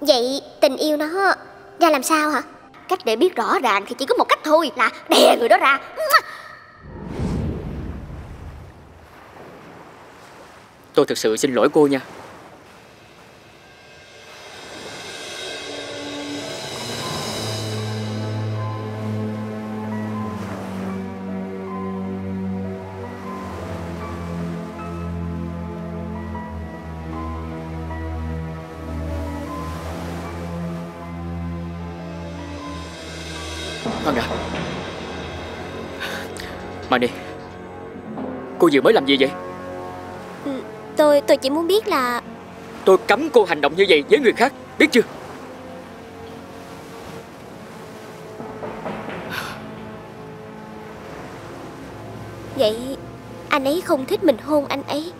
Vậy tình yêu nó ra làm sao hả? Cách để biết rõ ràng thì chỉ có một cách thôi, Là đè người đó ra. Tôi thực sự xin lỗi cô nha. Vâng ạ. Mà đi. Cô vừa mới làm gì vậy? Ừ, Tôi tôi chỉ muốn biết là Tôi cấm cô hành động như vậy với người khác Biết chưa? Vậy anh ấy không thích mình hôn anh ấy